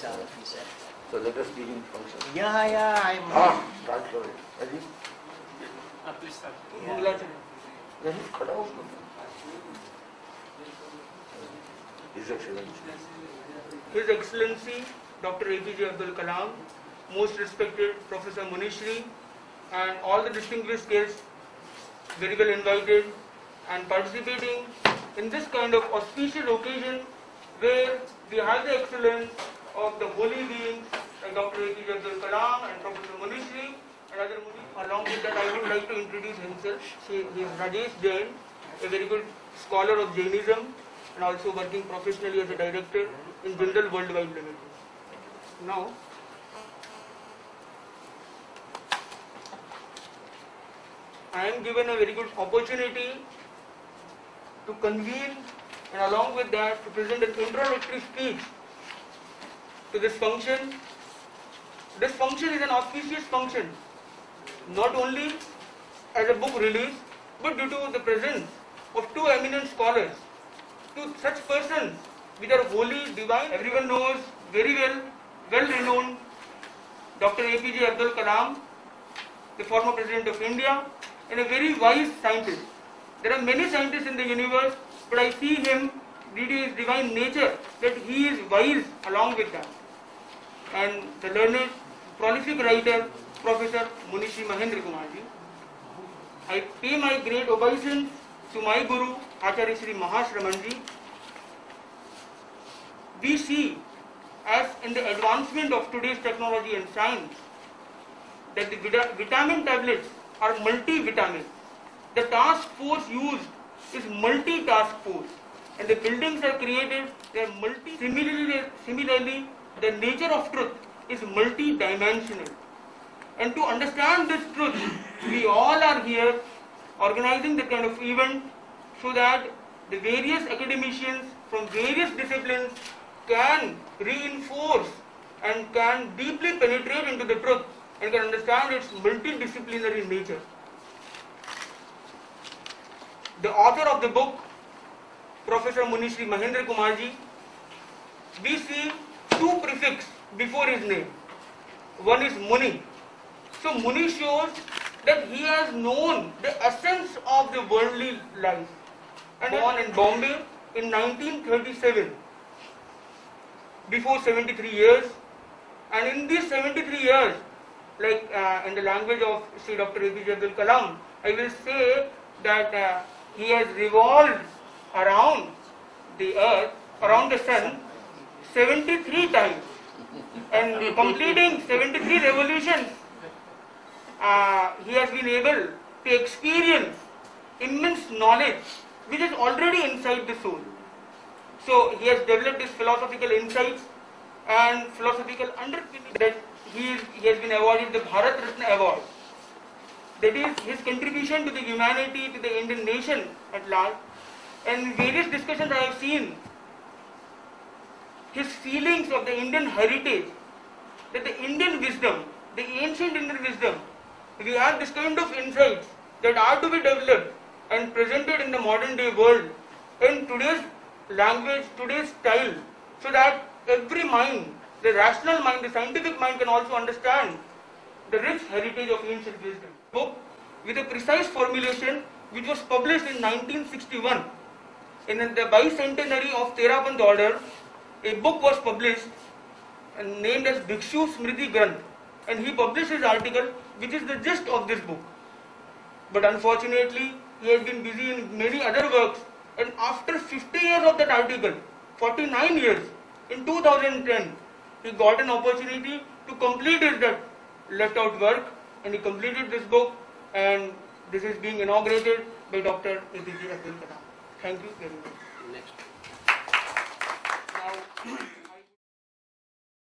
Savatthi, sir. So let us begin function. Yeah, yeah, I'm. Ah, start for it. Ready? Ah, please start. Yeah. Then he's cut out. His Excellency. His Excellency, Dr. APJ Abdul Kalam, most respected Professor Munishri, and all the distinguished guests very well invited and participating in this kind of auspicious occasion where we have the excellence of the holy beings Dr. APJ Abdul Kalam and Professor Munishri and other Munish. Along with that, I would like to introduce himself. He is Rajesh Jain, a very good scholar of Jainism and also working professionally as a director in General Worldwide Limited. Now, I am given a very good opportunity to convene and along with that to present an introductory speech to this function. This function is an auspicious function, not only as a book release, but due to the presence of two eminent scholars, two such persons which are holy, divine, everyone knows very well, well renowned Dr. APJ Abdul Kalam, the former president of India, and a very wise scientist. There are many scientists in the universe, but I see him due to his divine nature that he is wise along with them. And the learned, prolific writer, Professor Munishi Mahendra Kumarji. I pay my great obeisance to my Guru, Acharya Sri Mahashramanji. We see, as in the advancement of today's technology and science, that the vitamin tablets are multivitamin. The task force used is multi-task force, and the buildings are created. They are multi. Similarly, similarly, the nature of truth is multi-dimensional. And to understand this truth, we all are here organizing the kind of event so that the various academicians from various disciplines can reinforce and can deeply penetrate into the truth and can understand its multidisciplinary nature. The author of the book, Professor Munishri Mahendra Kumarji, we see two prefix before his name. One is Muni. So Muni shows that he has known the essence of the worldly life. And born in Bombay in 1937, before 73 years. And in these 73 years, like uh, in the language of Sri Dr. APJ Abdul Kalam, I will say that uh, he has revolved around the earth, around the sun, 73 times and completing 73 revolutions, uh, he has been able to experience immense knowledge which is already inside the soul. So he has developed his philosophical insights and philosophical underpinning that he, is, he has been awarded the Bharat Ratna Award. That is his contribution to the humanity, to the Indian nation at large. And various discussions I have seen his feelings of the Indian heritage, that the Indian wisdom, the ancient Indian wisdom, we have this kind of insights that are to be developed and presented in the modern day world in today's language, today's style, so that every mind, the rational mind, the scientific mind can also understand the rich heritage of ancient wisdom. Book with a precise formulation which was published in 1961 in the bicentenary of Terapanth order, a book was published and named as Bhikshu Smriti Granth and he published his article which is the gist of this book. But unfortunately, he has been busy in many other works and after 50 years of that article, 49 years, in 2010, he got an opportunity to complete his left out work and he completed this book and this is being inaugurated by Dr. APJ Abdul Kalam. Thank you very much. Next. Now,